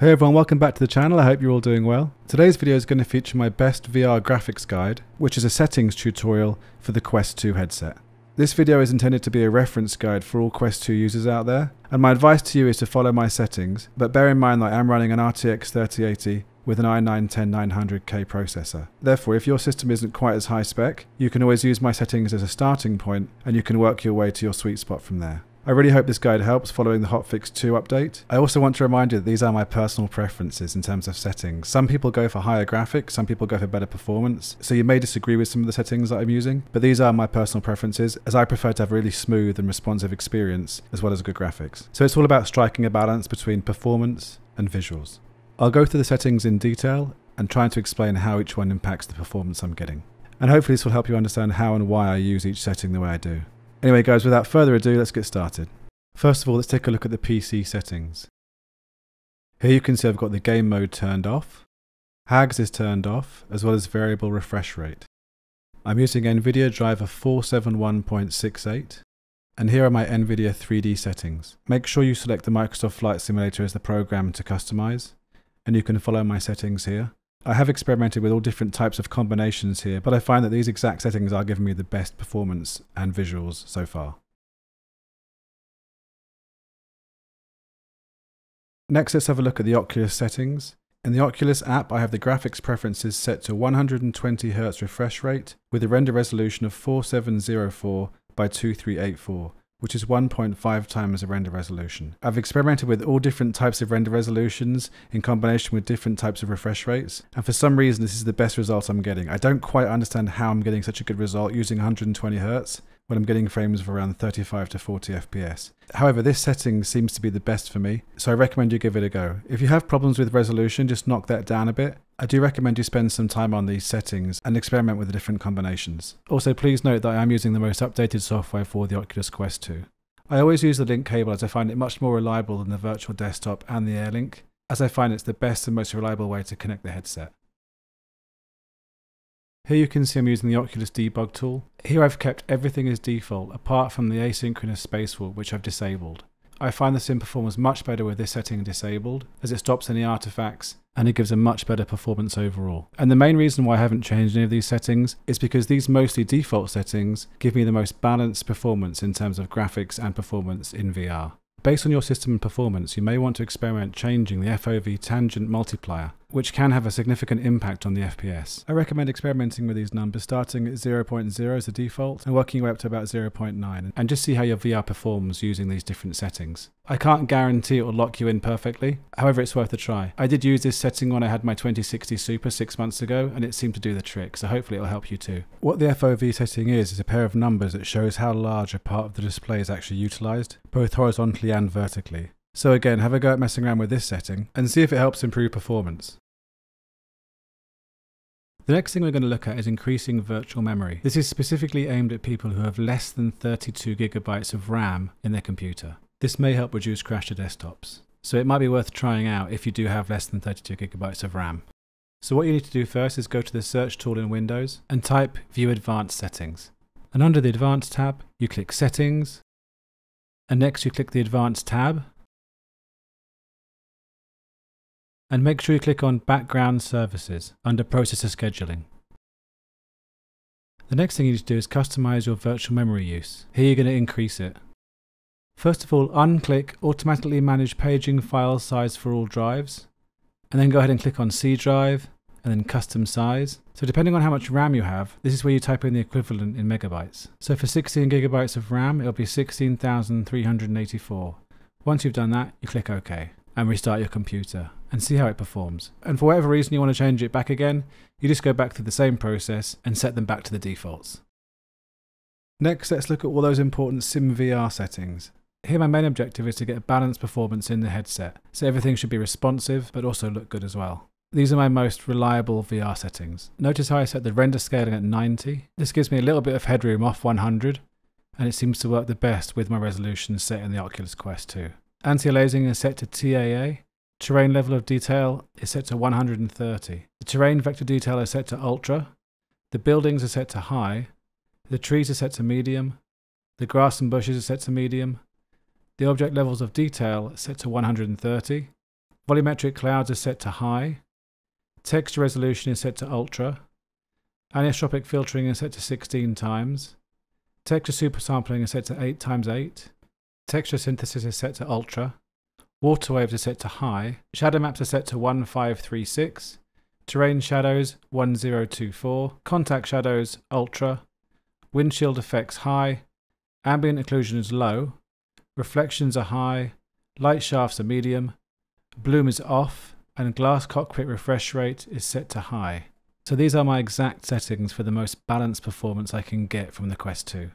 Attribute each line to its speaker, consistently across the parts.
Speaker 1: Hey everyone, welcome back to the channel. I hope you're all doing well. Today's video is going to feature my best VR graphics guide, which is a settings tutorial for the Quest 2 headset. This video is intended to be a reference guide for all Quest 2 users out there, and my advice to you is to follow my settings, but bear in mind that I am running an RTX 3080 with an i9-10900K processor. Therefore, if your system isn't quite as high spec, you can always use my settings as a starting point and you can work your way to your sweet spot from there. I really hope this guide helps following the Hotfix 2 update. I also want to remind you that these are my personal preferences in terms of settings. Some people go for higher graphics, some people go for better performance, so you may disagree with some of the settings that I'm using, but these are my personal preferences as I prefer to have a really smooth and responsive experience as well as good graphics. So it's all about striking a balance between performance and visuals. I'll go through the settings in detail and trying to explain how each one impacts the performance I'm getting. And hopefully this will help you understand how and why I use each setting the way I do. Anyway guys, without further ado, let's get started. First of all, let's take a look at the PC settings. Here you can see I've got the game mode turned off, HAGS is turned off, as well as variable refresh rate. I'm using NVIDIA driver 471.68, and here are my NVIDIA 3D settings. Make sure you select the Microsoft Flight Simulator as the program to customize, and you can follow my settings here. I have experimented with all different types of combinations here, but I find that these exact settings are giving me the best performance and visuals so far. Next, let's have a look at the Oculus settings. In the Oculus app, I have the graphics preferences set to 120Hz refresh rate with a render resolution of 4704 by 2384 which is 1.5 times the render resolution. I've experimented with all different types of render resolutions in combination with different types of refresh rates, and for some reason this is the best result I'm getting. I don't quite understand how I'm getting such a good result using 120Hz, when I'm getting frames of around 35 to 40 FPS. However, this setting seems to be the best for me, so I recommend you give it a go. If you have problems with resolution, just knock that down a bit. I do recommend you spend some time on these settings and experiment with the different combinations. Also, please note that I am using the most updated software for the Oculus Quest 2. I always use the link cable as I find it much more reliable than the virtual desktop and the AirLink, as I find it's the best and most reliable way to connect the headset. Here you can see I'm using the Oculus debug tool. Here I've kept everything as default apart from the asynchronous space warp which I've disabled. I find the sim performs much better with this setting disabled as it stops any artifacts and it gives a much better performance overall. And the main reason why I haven't changed any of these settings is because these mostly default settings give me the most balanced performance in terms of graphics and performance in VR. Based on your system and performance, you may want to experiment changing the FOV tangent multiplier which can have a significant impact on the FPS. I recommend experimenting with these numbers starting at 0.0 as a default and working your way up to about 0.9 and just see how your VR performs using these different settings. I can't guarantee it will lock you in perfectly, however it's worth a try. I did use this setting when I had my 2060 Super six months ago and it seemed to do the trick, so hopefully it'll help you too. What the FOV setting is, is a pair of numbers that shows how large a part of the display is actually utilised, both horizontally and vertically. So again, have a go at messing around with this setting and see if it helps improve performance. The next thing we're going to look at is increasing virtual memory. This is specifically aimed at people who have less than 32 gigabytes of RAM in their computer. This may help reduce crash to desktops. So it might be worth trying out if you do have less than 32 gigabytes of RAM. So what you need to do first is go to the search tool in Windows and type View Advanced Settings. And under the Advanced tab, you click Settings, and next you click the Advanced tab, and make sure you click on Background Services under Processor Scheduling. The next thing you need to do is customize your virtual memory use. Here you're going to increase it. First of all, unclick Automatically Manage Paging File Size for all drives, and then go ahead and click on C drive, and then custom size. So depending on how much RAM you have, this is where you type in the equivalent in megabytes. So for 16 gigabytes of RAM, it'll be 16,384. Once you've done that, you click OK and restart your computer and see how it performs. And for whatever reason you want to change it back again, you just go back through the same process and set them back to the defaults. Next, let's look at all those important SimVR settings. Here my main objective is to get a balanced performance in the headset, so everything should be responsive but also look good as well. These are my most reliable VR settings. Notice how I set the render scaling at 90. This gives me a little bit of headroom off 100, and it seems to work the best with my resolution set in the Oculus Quest 2. Anti-aliasing is set to TAA. Terrain level of detail is set to 130. The terrain vector detail is set to ultra. The buildings are set to high. The trees are set to medium. The grass and bushes are set to medium. The object levels of detail are set to 130. Volumetric clouds are set to high. Texture resolution is set to ultra. Anisotropic filtering is set to 16 times. Texture supersampling is set to 8 times 8. Texture synthesis is set to ultra. Water waves are set to high. Shadow maps are set to 1536. Terrain shadows 1024. Contact shadows ultra. Windshield effects high. Ambient occlusion is low. Reflections are high. Light shafts are medium. Bloom is off. And glass cockpit refresh rate is set to high. So these are my exact settings for the most balanced performance I can get from the Quest 2.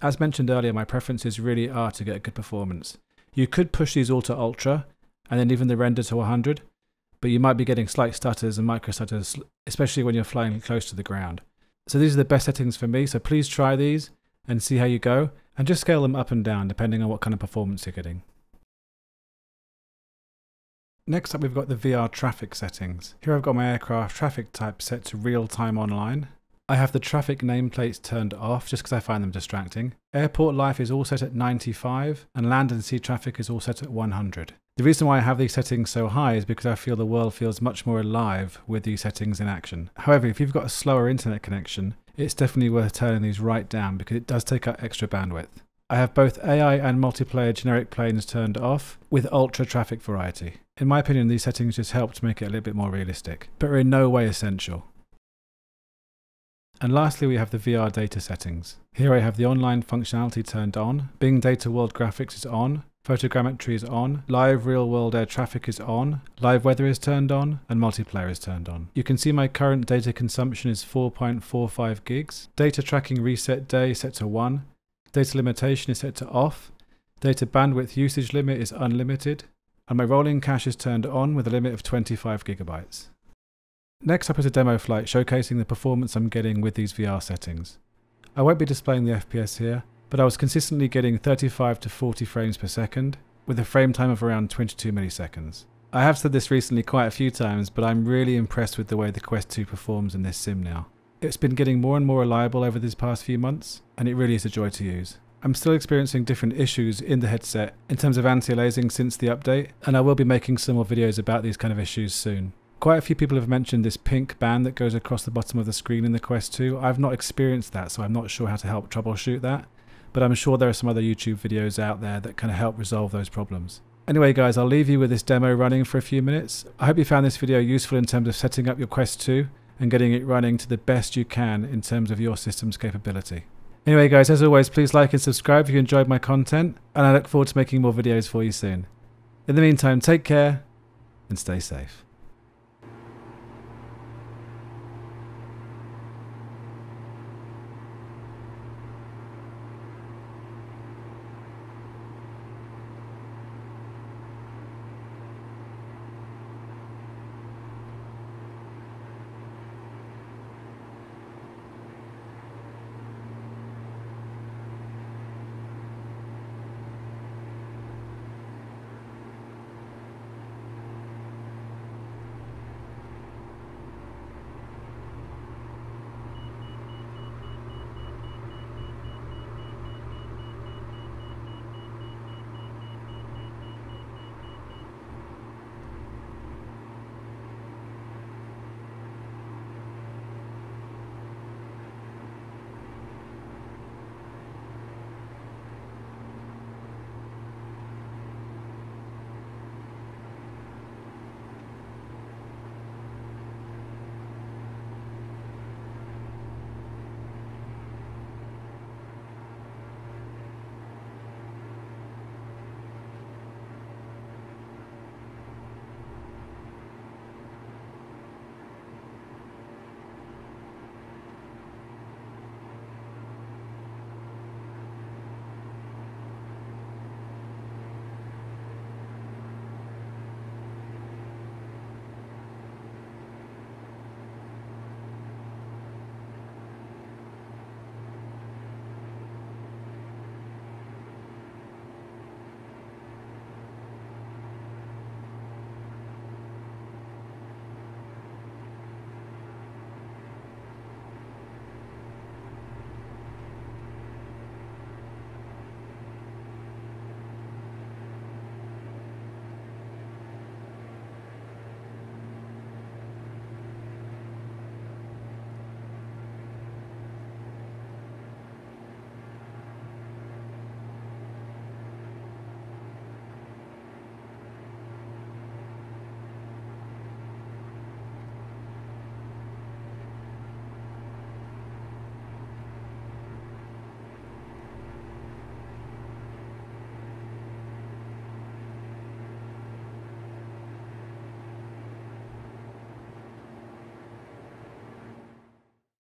Speaker 1: As mentioned earlier, my preferences really are to get a good performance. You could push these all to ultra and then even the render to 100, but you might be getting slight stutters and micro stutters, especially when you're flying close to the ground. So these are the best settings for me, so please try these and see how you go, and just scale them up and down depending on what kind of performance you're getting. Next up we've got the VR traffic settings. Here I've got my aircraft traffic type set to real-time online. I have the traffic nameplates turned off just because I find them distracting. Airport life is all set at 95 and land and sea traffic is all set at 100. The reason why I have these settings so high is because I feel the world feels much more alive with these settings in action. However, if you've got a slower internet connection, it's definitely worth turning these right down because it does take up extra bandwidth. I have both AI and multiplayer generic planes turned off with ultra traffic variety. In my opinion, these settings just help to make it a little bit more realistic, but are in no way essential. And lastly, we have the VR data settings. Here I have the online functionality turned on, Bing Data World Graphics is on, photogrammetry is on, live real world air traffic is on, live weather is turned on, and multiplayer is turned on. You can see my current data consumption is 4.45 gigs, data tracking reset day set to 1, data limitation is set to off, data bandwidth usage limit is unlimited, and my rolling cache is turned on with a limit of 25 gigabytes. Next up is a demo flight showcasing the performance I'm getting with these VR settings. I won't be displaying the FPS here, but I was consistently getting 35 to 40 frames per second, with a frame time of around 22 milliseconds. I have said this recently quite a few times, but I'm really impressed with the way the Quest 2 performs in this sim now. It's been getting more and more reliable over these past few months, and it really is a joy to use. I'm still experiencing different issues in the headset in terms of anti-aliasing since the update, and I will be making some more videos about these kind of issues soon. Quite a few people have mentioned this pink band that goes across the bottom of the screen in the Quest 2. I've not experienced that, so I'm not sure how to help troubleshoot that. But I'm sure there are some other YouTube videos out there that can help resolve those problems. Anyway guys, I'll leave you with this demo running for a few minutes. I hope you found this video useful in terms of setting up your Quest 2 and getting it running to the best you can in terms of your system's capability. Anyway guys, as always, please like and subscribe if you enjoyed my content, and I look forward to making more videos for you soon. In the meantime, take care and stay safe.